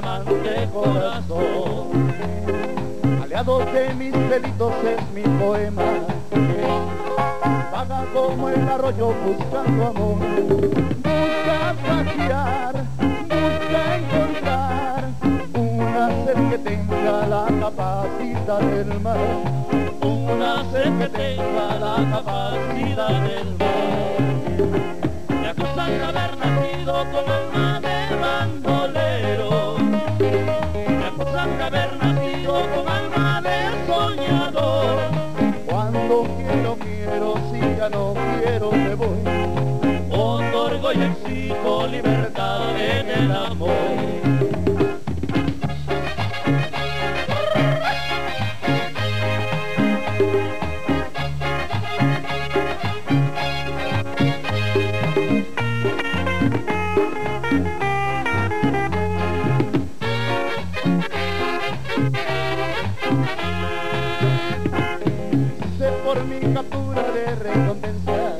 Hacia mi amante corazón. Aliado de mis delitos es mi poema. Vaga como el arroyo buscando amor. Busca saciar, busca encontrar Una sed que tenga la capacidad del mar. Una sed que tenga la capacidad del mar. Me acusan de haber nacido con alma de bandolero mi de recompensa.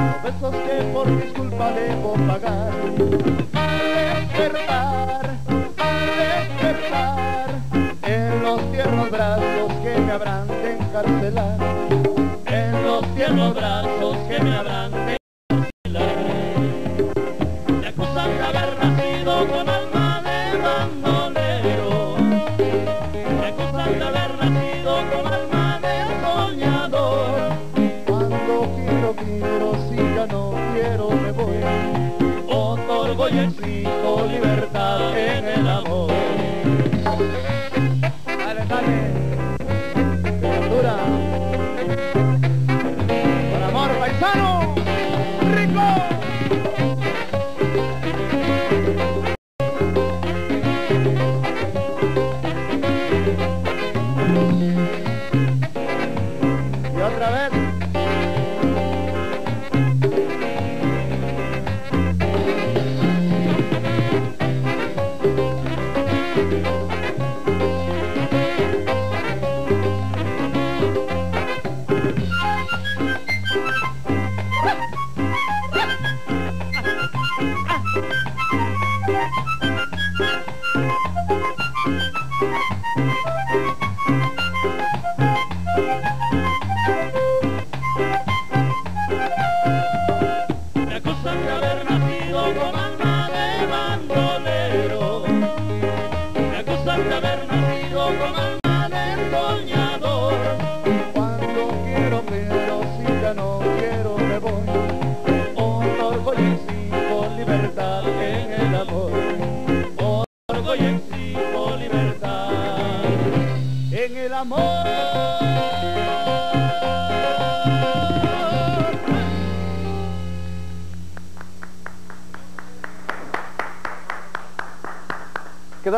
Los besos que por mis culpa debo pagar. Al despertar, al despertar En los tiernos brazos que me habrán de encarcelar. En los tiernos brazos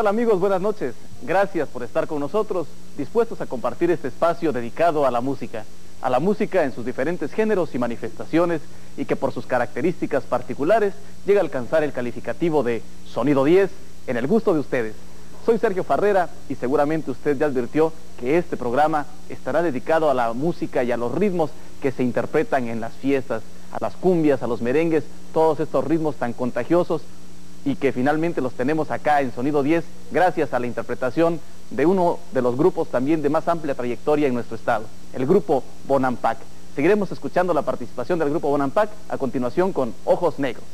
tal amigos? Buenas noches. Gracias por estar con nosotros, dispuestos a compartir este espacio dedicado a la música, a la música en sus diferentes géneros y manifestaciones y que por sus características particulares llega a alcanzar el calificativo de sonido 10 en el gusto de ustedes. Soy Sergio Farrera y seguramente usted ya advirtió que este programa estará dedicado a la música y a los ritmos que se interpretan en las fiestas, a las cumbias, a los merengues, todos estos ritmos tan contagiosos y que finalmente los tenemos acá en Sonido 10 gracias a la interpretación de uno de los grupos también de más amplia trayectoria en nuestro estado, el grupo Bonampak. Seguiremos escuchando la participación del grupo Bonampak a continuación con Ojos Negros.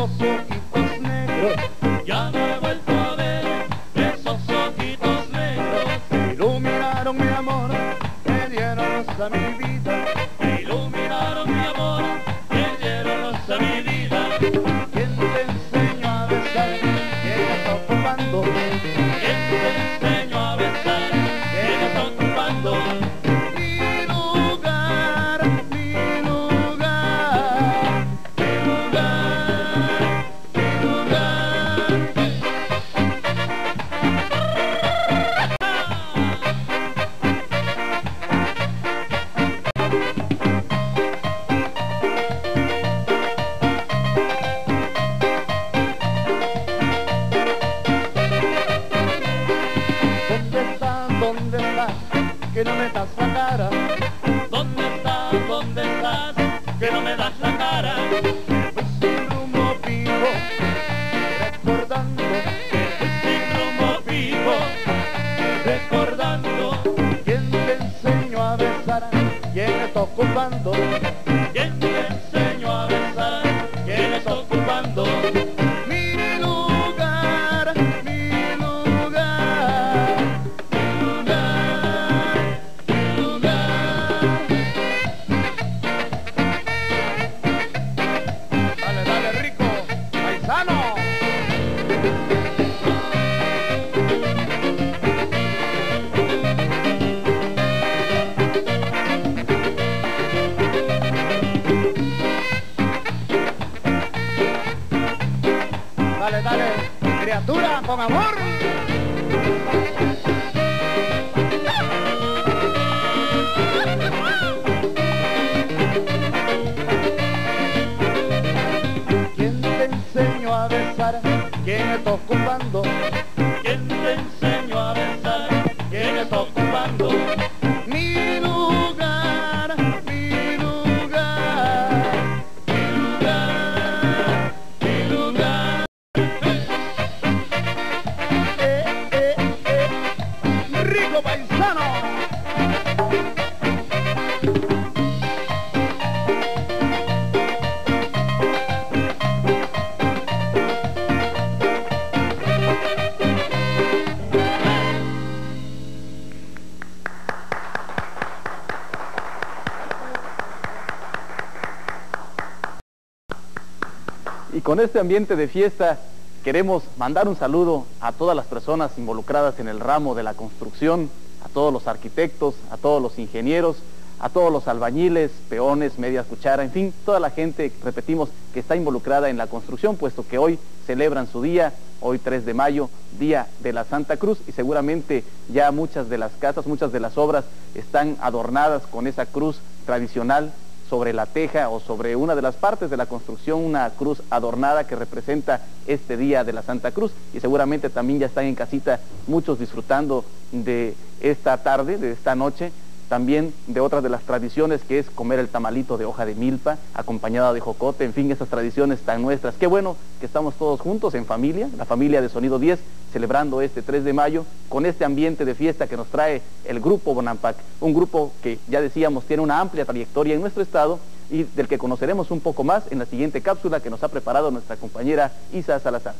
Oh. Con con este ambiente de fiesta queremos mandar un saludo a todas las personas involucradas en el ramo de la construcción, a todos los arquitectos, a todos los ingenieros, a todos los albañiles, peones, medias cuchara, en fin, toda la gente, repetimos, que está involucrada en la construcción, puesto que hoy celebran su día, hoy 3 de mayo, Día de la Santa Cruz, y seguramente ya muchas de las casas, muchas de las obras están adornadas con esa cruz tradicional sobre la teja o sobre una de las partes de la construcción una cruz adornada que representa este día de la Santa Cruz y seguramente también ya están en casita muchos disfrutando de esta tarde, de esta noche, también de otras de las tradiciones que es comer el tamalito de hoja de milpa acompañada de jocote, en fin, esas tradiciones tan nuestras. Qué bueno que estamos todos juntos en familia, la familia de Sonido 10, celebrando este 3 de mayo con este ambiente de fiesta que nos trae el grupo Bonampak, un grupo que ya decíamos tiene una amplia trayectoria en nuestro estado y del que conoceremos un poco más en la siguiente cápsula que nos ha preparado nuestra compañera Isa Salazar.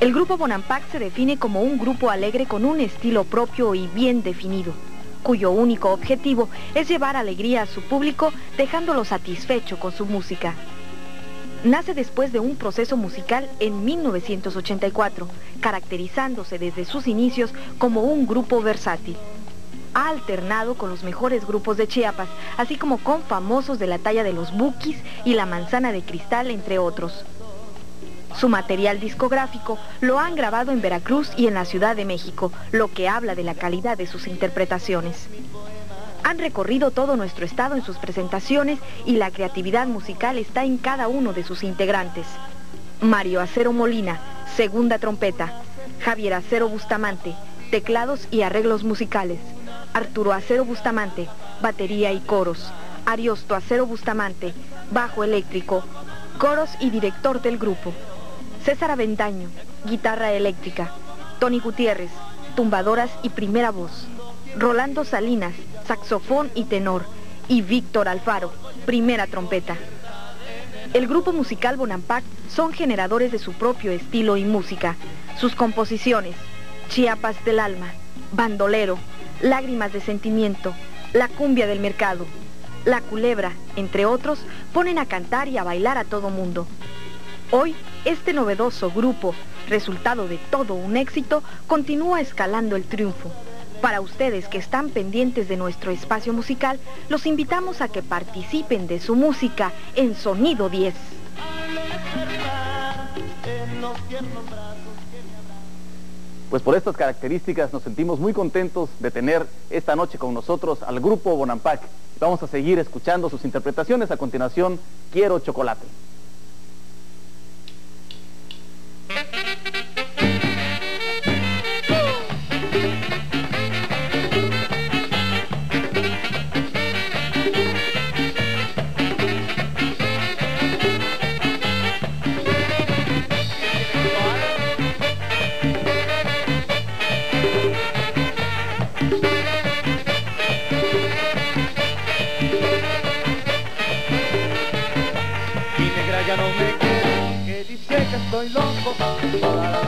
El grupo Bonampak se define como un grupo alegre con un estilo propio y bien definido, cuyo único objetivo es llevar alegría a su público dejándolo satisfecho con su música. Nace después de un proceso musical en 1984, caracterizándose desde sus inicios como un grupo versátil. Ha alternado con los mejores grupos de Chiapas, así como con famosos de la talla de los Bukis y la Manzana de Cristal, entre otros. Su material discográfico lo han grabado en Veracruz y en la Ciudad de México, lo que habla de la calidad de sus interpretaciones. Han recorrido todo nuestro estado en sus presentaciones y la creatividad musical está en cada uno de sus integrantes. Mario Acero Molina, segunda trompeta. Javier Acero Bustamante, teclados y arreglos musicales. Arturo Acero Bustamante, batería y coros. Ariosto Acero Bustamante, bajo eléctrico, coros y director del grupo. César Aventaño, guitarra eléctrica. Tony Gutiérrez, tumbadoras y primera voz. Rolando Salinas, saxofón y tenor. Y Víctor Alfaro, primera trompeta. El grupo musical Bonampak son generadores de su propio estilo y música. Sus composiciones, Chiapas del Alma, Bandolero, Lágrimas de Sentimiento, La Cumbia del Mercado, La Culebra, entre otros, ponen a cantar y a bailar a todo mundo. Hoy, este novedoso grupo, resultado de todo un éxito, continúa escalando el triunfo. Para ustedes que están pendientes de nuestro espacio musical, los invitamos a que participen de su música en Sonido 10. Pues por estas características nos sentimos muy contentos de tener esta noche con nosotros al grupo Bonampak. Vamos a seguir escuchando sus interpretaciones. A continuación, Quiero Chocolate. Estoy loco,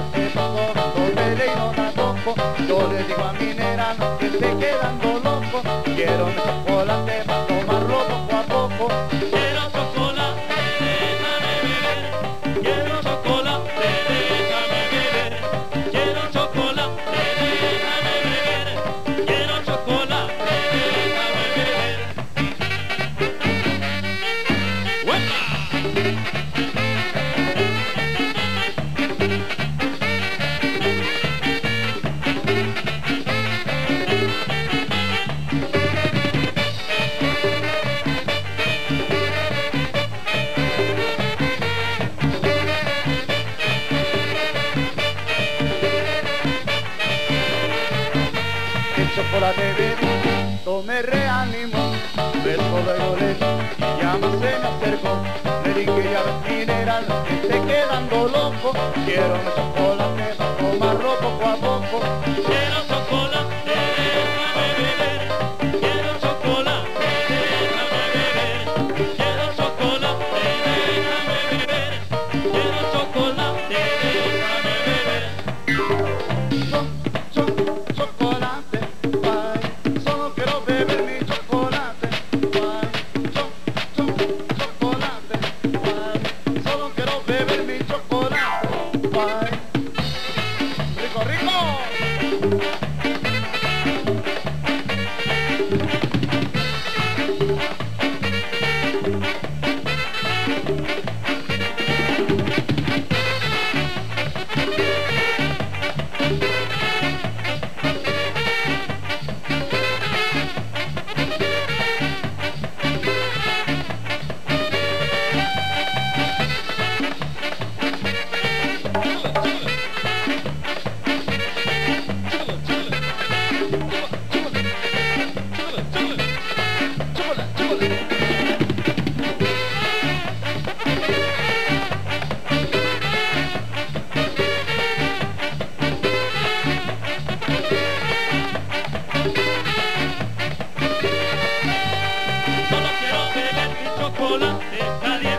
chocolate caliente.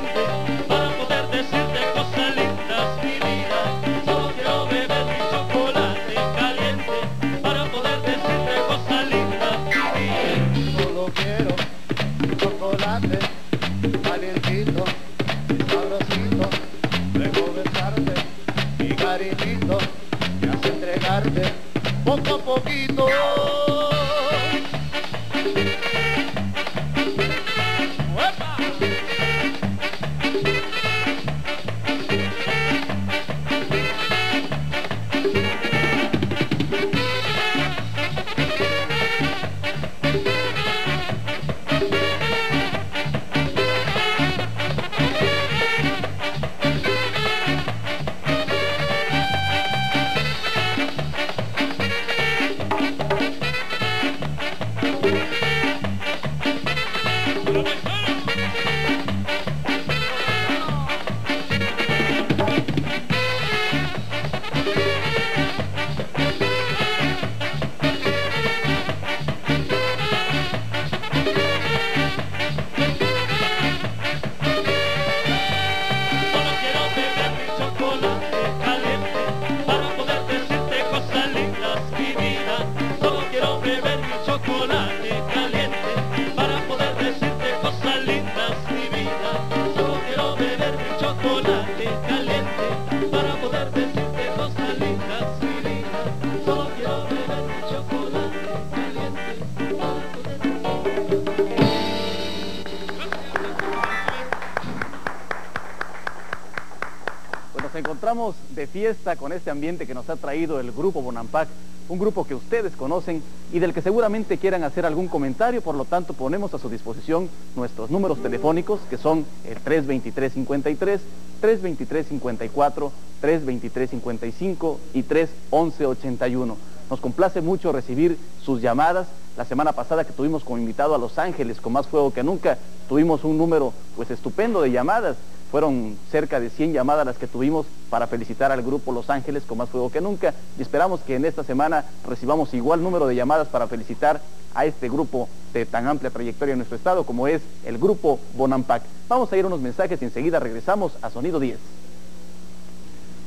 Con este ambiente que nos ha traído el grupo Bonampak, un grupo que ustedes conocen y del que seguramente quieran hacer algún comentario, por lo tanto ponemos a su disposición nuestros números telefónicos que son el 323-53, 323-54, 323-55 y 311-81. Nos complace mucho recibir sus llamadas. La semana pasada que tuvimos como invitado a Los Ángeles con más fuego que nunca, tuvimos un número pues estupendo de llamadas. Fueron cerca de 100 llamadas las que tuvimos para felicitar al grupo Los Ángeles con más fuego que nunca y esperamos que en esta semana recibamos igual número de llamadas para felicitar a este grupo de tan amplia trayectoria en nuestro estado como es el grupo Bonampak. Vamos a ir unos mensajes y enseguida regresamos a Sonido 10.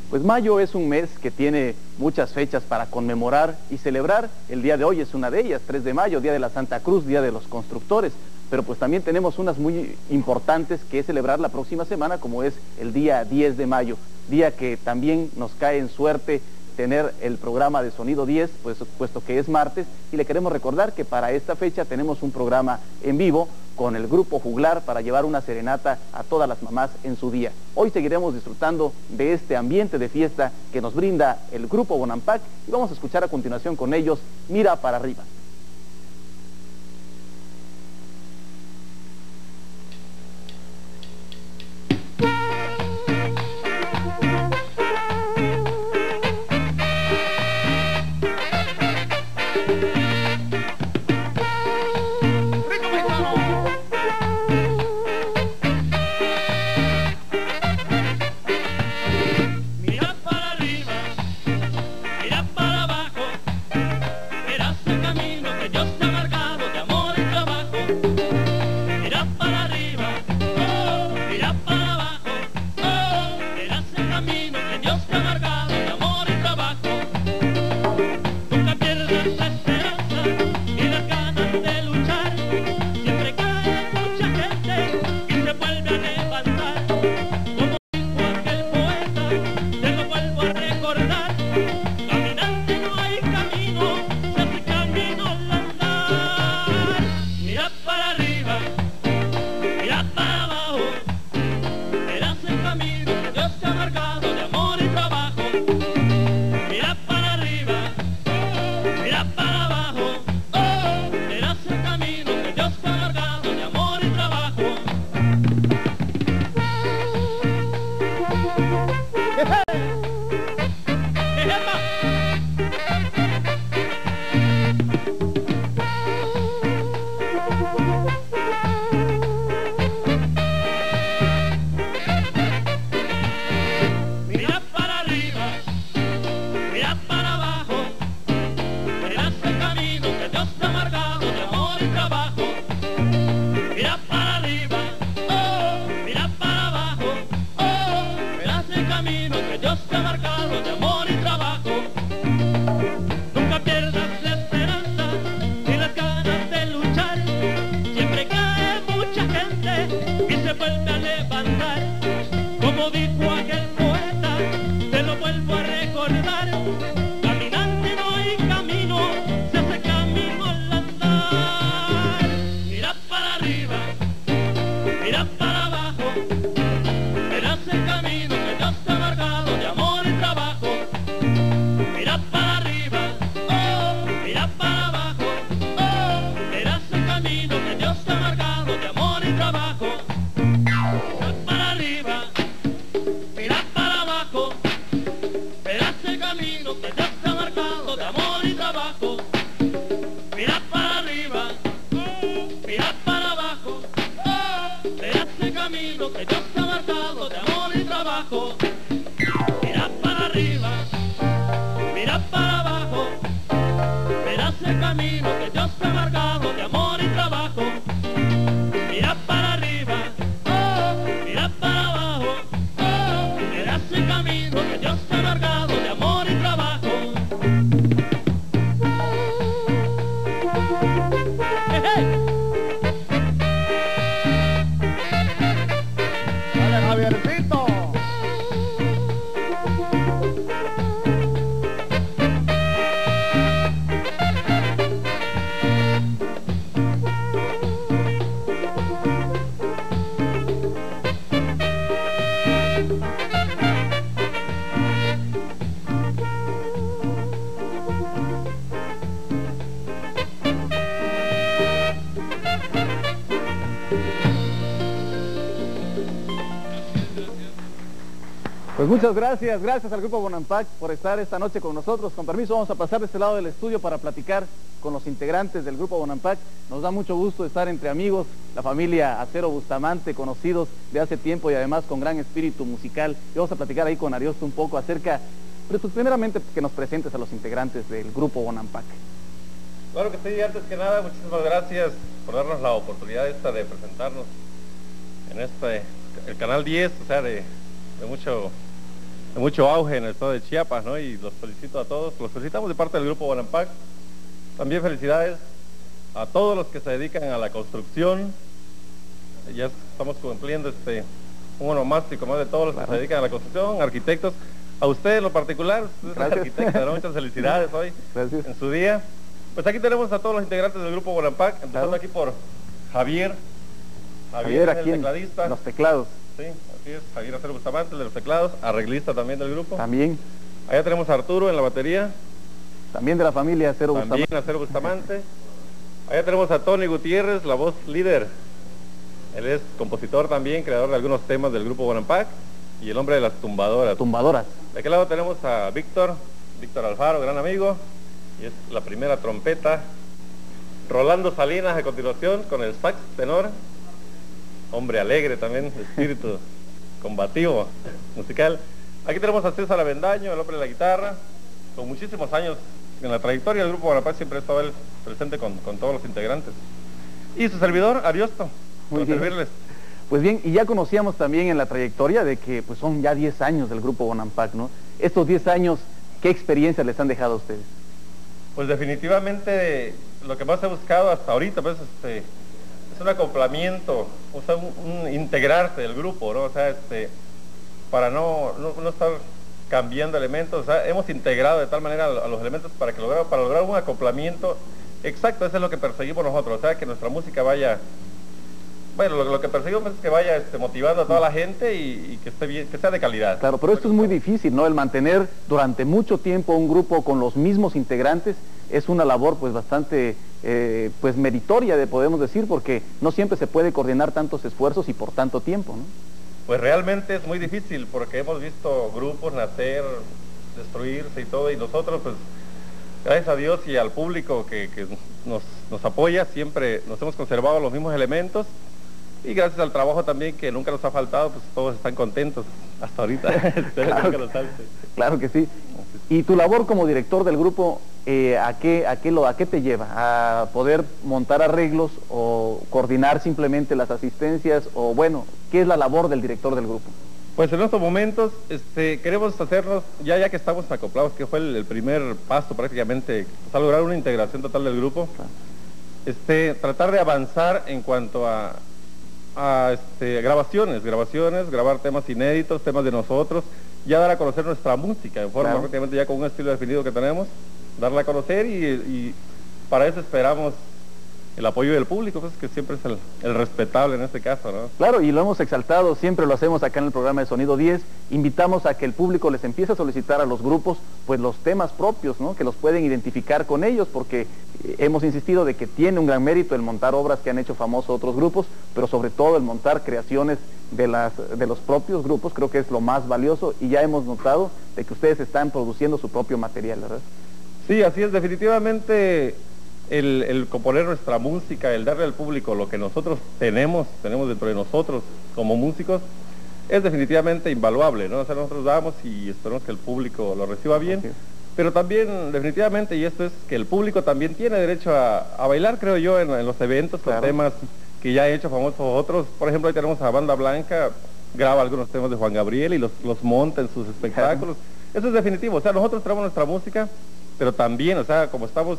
Pues mayo es un mes que tiene muchas fechas para conmemorar y celebrar. El día de hoy es una de ellas, 3 de mayo, Día de la Santa Cruz, Día de los Constructores. Pero pues también tenemos unas muy importantes que celebrar la próxima semana, como es el día 10 de mayo, día que también nos cae en suerte tener el programa de Sonido 10, pues, puesto que es martes, y le queremos recordar que para esta fecha tenemos un programa en vivo con el grupo Juglar para llevar una serenata a todas las mamás en su día. Hoy seguiremos disfrutando de este ambiente de fiesta que nos brinda el grupo Bonampak y vamos a escuchar a continuación con ellos Mira para arriba. Mira para muchas gracias, gracias al Grupo Bonampak por estar esta noche con nosotros. Con permiso, vamos a pasar de este lado del estudio para platicar con los integrantes del Grupo Bonampak. Nos da mucho gusto estar entre amigos, la familia Acero Bustamante, conocidos de hace tiempo y además con gran espíritu musical. Y vamos a platicar ahí con Ariosto un poco acerca, pues primeramente que nos presentes a los integrantes del Grupo Bonampak. Claro que sí, antes que nada, muchísimas gracias por darnos la oportunidad esta de presentarnos en este, el canal 10, o sea, de, de mucho mucho auge en el estado de Chiapas, ¿no? Y los felicito a todos, los felicitamos de parte del grupo Bonampak. También felicidades a todos los que se dedican a la construcción. Ya estamos cumpliendo este un onomástico más de todos los que se dedican a la construcción, arquitectos. A usted en lo particular, usted ¿no? muchas felicidades hoy Gracias. en su día. Pues aquí tenemos a todos los integrantes del grupo Bonampak, empezando Claro. aquí por Javier. Javier aquí el en tecladista. los teclados Sí, así es. Javier Acero Bustamante, el de los teclados, arreglista también del grupo. también, Allá tenemos a Arturo en la batería, también de la familia Acero también Bustamante. Acero Bustamante. Allá tenemos a Tony Gutiérrez, la voz líder. Él es compositor también, creador de algunos temas del grupo Bonampak y el hombre de las tumbadoras. Tumbadoras. De aquel lado tenemos a Víctor, Víctor Alfaro, gran amigo, y es la primera trompeta. Rolando Salinas a continuación con el sax tenor, hombre alegre también, espíritu combativo, musical. Aquí tenemos a César Avendaño, el hombre de la guitarra, con muchísimos años en la trayectoria del grupo Bonaparte siempre ha estado él presente con, con todos los integrantes. Y su servidor, Ariosto, Muy para bien. servirles. Pues bien, y ya conocíamos también en la trayectoria de que pues son ya 10 años del grupo Bonampak, ¿no? Estos 10 años, ¿qué experiencias les han dejado a ustedes? Pues definitivamente lo que más he buscado hasta ahorita pues este es un acoplamiento, o sea, un, integrarse del grupo, ¿no? O sea, este para no, no, no estar cambiando elementos, o sea, hemos integrado de tal manera a, a los elementos para que lograr, para lograr un acoplamiento exacto, eso es lo que perseguimos nosotros, o sea, que nuestra música vaya bueno, lo, lo que perseguimos es que vaya este, motivando a toda la gente y, y que esté bien, que sea de calidad. Claro, pero esto es muy difícil, ¿no? El mantener durante mucho tiempo un grupo con los mismos integrantes es una labor pues bastante eh, pues meritoria, de, podemos decir, porque no siempre se puede coordinar tantos esfuerzos y por tanto tiempo, ¿no? Pues realmente es muy difícil porque hemos visto grupos nacer, destruirse y todo, y nosotros pues gracias a Dios y al público que, que nos, nos apoya, siempre nos hemos conservado los mismos elementos y gracias al trabajo también que nunca nos ha faltado, pues todos están contentos hasta ahorita. Claro. que sí. Y tu labor como director del grupo, eh, ¿a, qué, a, qué lo, ¿a qué te lleva? ¿A poder montar arreglos o coordinar simplemente las asistencias? O bueno, ¿qué es la labor del director del grupo? Pues en estos momentos este, queremos hacernos, ya ya que estamos acoplados, que fue el, el primer paso prácticamente, a lograr una integración total del grupo, este, tratar de avanzar en cuanto a, a, este, grabaciones, grabaciones, grabar temas inéditos, temas de nosotros, ya dar a conocer nuestra música en forma Claro. prácticamente ya con un estilo definido que tenemos, darla a conocer y, y para eso esperamos el apoyo del público, pues que siempre es el, el respetable en este caso, ¿no? Claro, y lo hemos exaltado, siempre lo hacemos acá en el programa de Sonido 10. Invitamos a que el público les empiece a solicitar a los grupos pues los temas propios, ¿no? Que los pueden identificar con ellos, porque eh, hemos insistido de que tiene un gran mérito el montar obras que han hecho famosos otros grupos, pero sobre todo el montar creaciones de, las, de los propios grupos, creo que es lo más valioso y ya hemos notado de que ustedes están produciendo su propio material, ¿verdad? Sí, así es, definitivamente el, el componer nuestra música, el darle al público lo que nosotros tenemos, tenemos dentro de nosotros como músicos, es definitivamente invaluable, ¿no? O sea, nosotros damos y esperamos que el público lo reciba bien, pero también definitivamente, y esto es que el público también tiene derecho a, a bailar, creo yo, en, en los eventos con Claro. temas que ya he hecho famosos otros. Por ejemplo, hoy tenemos a Banda Blanca, graba algunos temas de Juan Gabriel y los, los monta en sus espectáculos. Eso es definitivo, o sea, nosotros traemos nuestra música, pero también, o sea, como estamos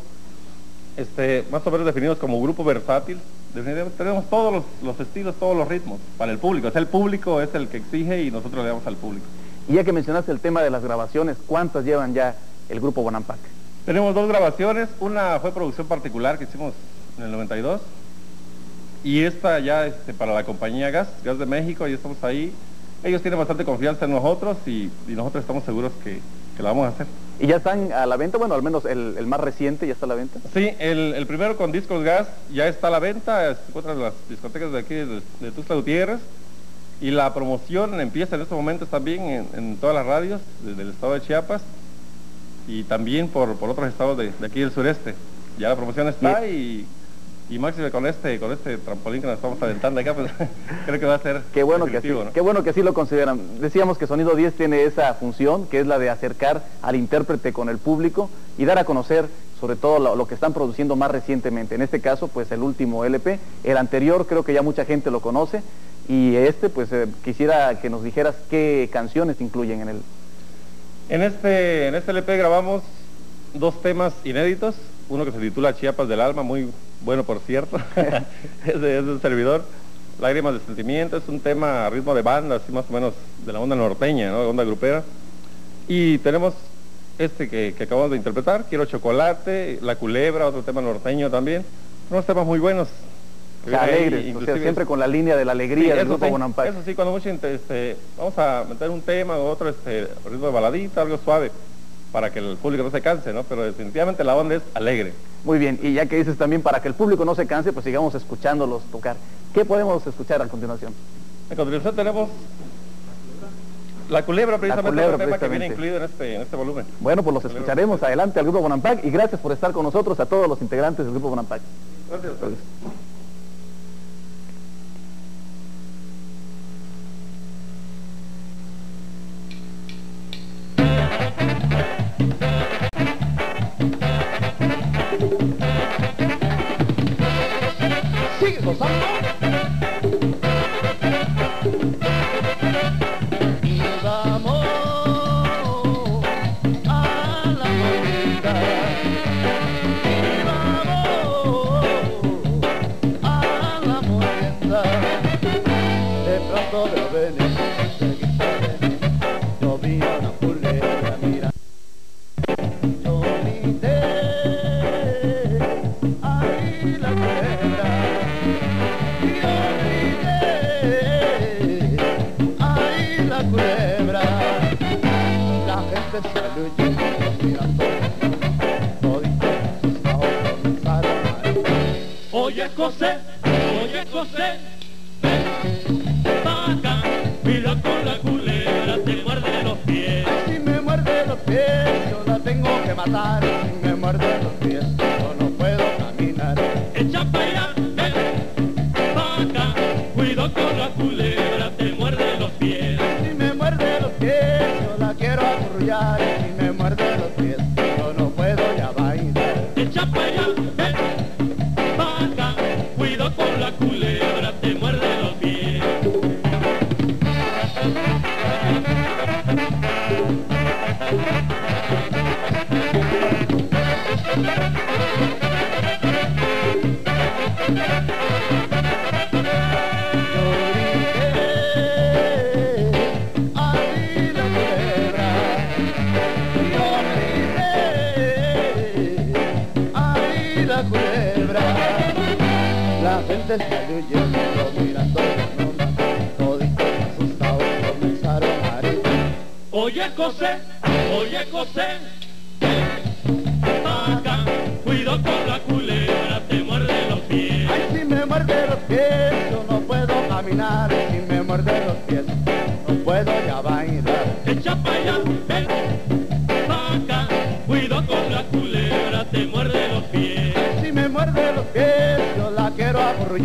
este, más o menos definidos como grupo versátil. Tenemos todos los, los estilos, todos los ritmos para el público. Es el público es el que exige y nosotros le damos al público. Y ya que mencionaste el tema de las grabaciones, ¿cuántas llevan ya el grupo Bonampak? Tenemos dos grabaciones, una fue producción particular que hicimos en el 92 y esta ya este, para la compañía Gas, Gas de México, y estamos ahí. Ellos tienen bastante confianza en nosotros y, y nosotros estamos seguros que, que la vamos a hacer. ¿Y ya están a la venta? Bueno, al menos el, el más reciente ya está a la venta. Sí, el, el primero con Discos Gas ya está a la venta, se encuentra en las discotecas de aquí de, de Tuxtla Gutiérrez y la promoción empieza en estos momentos también en, en todas las radios de- del estado de Chiapas y también por, por otros estados de, de aquí del sureste. Ya la promoción está y, y máxime con este, con este trampolín que nos estamos aventando acá, pues creo que va a ser Qué bueno que así, qué bueno que así lo consideran. Decíamos que Sonido 10 tiene esa función, que es la de acercar al intérprete con el público y dar a conocer sobre todo lo, lo que están produciendo más recientemente. En este caso, pues el último LP, el anterior creo que ya mucha gente lo conoce y este, pues eh, quisiera que nos dijeras qué canciones incluyen en el... En este, en este LP grabamos dos temas inéditos, uno que se titula Chiapas del Alma, muy bueno por cierto, es, de, es de un servidor, Lágrimas de Sentimiento, es un tema a ritmo de banda, así más o menos de la onda norteña, ¿no? de onda grupera. Y tenemos este que, que acabamos de interpretar, Quiero Chocolate, La Culebra, otro tema norteño también, unos temas muy buenos. O sea, alegres, o sea, Inclusive- siempre con la línea de la alegría Sí, del grupo sí. Eso sí, cuando mucho este, vamos a meter un tema o otro este, ritmo de baladita, algo suave, para que el público no se canse, ¿no? Pero definitivamente la onda es alegre. Muy bien, y ya que dices también para que el público no se canse, pues sigamos escuchándolos tocar. ¿Qué podemos escuchar a continuación? A continuación tenemos La Culebra, precisamente, Culebra, otro tema que viene incluido en este, en este volumen. Bueno, pues los escucharemos adelante al Grupo Bonampak y gracias por estar con nosotros a todos los integrantes del Grupo Bonampak. Gracias. Sigue la gente y yo mirando, a reír. Oye José, oye José, ven acá, mira con la culebra, te muerde los pies. Ay, si me muerde los pies, yo la tengo que matar. Si me muerde los pies, la culebra. La gente salió huyendo, mirando toditos asustados comenzaron a gritar. Oye José, oye José, ven acá, cuidado con la culebra, te muerde los pies. Ay, si me muerde los pies, yo no puedo caminar. Si me muerde los pies, no puedo ya bailar.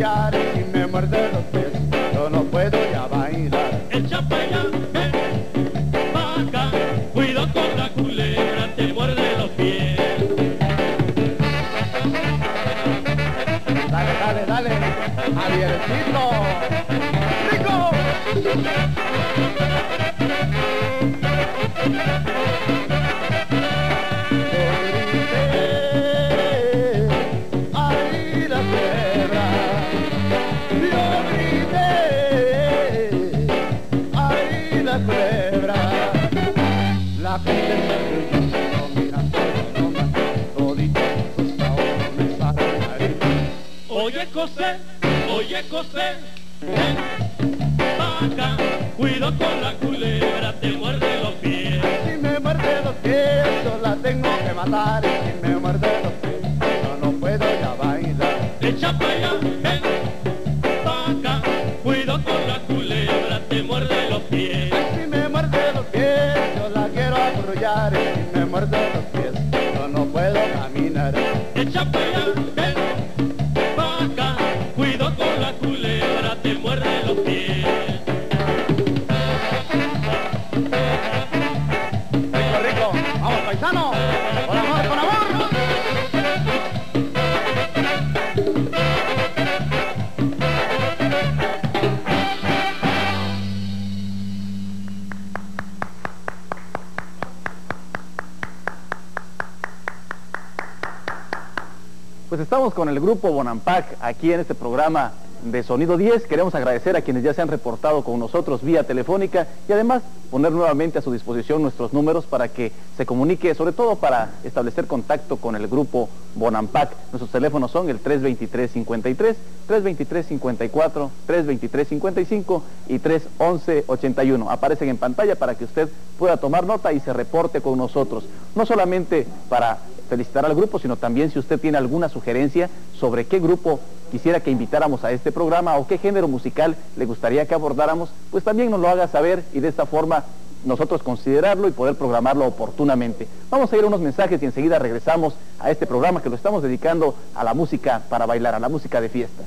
Quiero José, oye José, ven acá, cuido con la culebra, te muerde los pies. Si me muerde los pies, yo la tengo que matar. Si me muerde los pies, yo no puedo ya bailar. Echa pa' allá, ven acá, cuido con la culebra, te muerde los pies. Si me muerde los pies, yo la quiero arrullar. Si me muerde los pies, Pues estamos con el grupo Bonampak aquí en este programa de Sonido 10. Queremos agradecer a quienes ya se han reportado con nosotros vía telefónica y además poner nuevamente a su disposición nuestros números para que se comunique, sobre todo para establecer contacto con el grupo Bonampak. Nuestros teléfonos son el 323-53, 323-54, 323-55 y 311-81. Aparecen en pantalla para que usted pueda tomar nota y se reporte con nosotros. No solamente para felicitar al grupo, sino también si usted tiene alguna sugerencia sobre qué grupo quisiera que invitáramos a este programa o qué género musical le gustaría que abordáramos, pues también nos lo haga saber y de esta forma nosotros considerarlo y poder programarlo oportunamente. Vamos a ir unos mensajes y enseguida regresamos a este programa que lo estamos dedicando a la música para bailar, a la música de fiesta.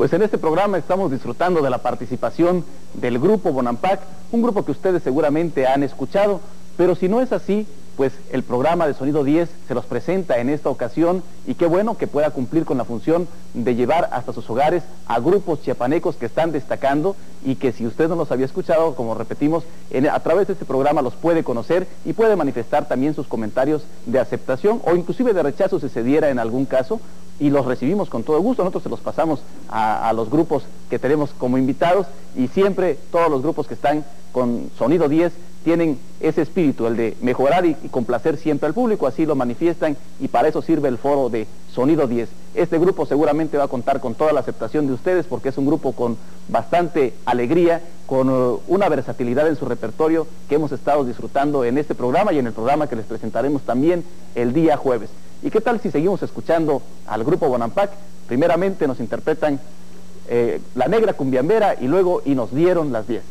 Pues en este programa estamos disfrutando de la participación del grupo Bonampak, un grupo que ustedes seguramente han escuchado, pero si no es así, pues el programa de Sonido 10 se los presenta en esta ocasión y qué bueno que pueda cumplir con la función de llevar hasta sus hogares a grupos chiapanecos que están destacando y que si usted no los había escuchado, como repetimos, a través de este programa los puede conocer y puede manifestar también sus comentarios de aceptación o inclusive de rechazo si se diera en algún caso y los recibimos con todo gusto. Nosotros se los pasamos a, los grupos que tenemos como invitados y siempre todos los grupos que están con Sonido 10 tienen ese espíritu, el de mejorar y, complacer siempre al público, así lo manifiestan y para eso sirve el foro de Sonido 10. Este grupo seguramente va a contar con toda la aceptación de ustedes porque es un grupo con bastante alegría, con eh, una versatilidad en su repertorio que hemos estado disfrutando en este programa y en el programa que les presentaremos también el día jueves. ¿Y qué tal si seguimos escuchando al grupo Bonampak? Primeramente nos interpretan eh, La Negra Cumbiambera y luego Y nos dieron las 10.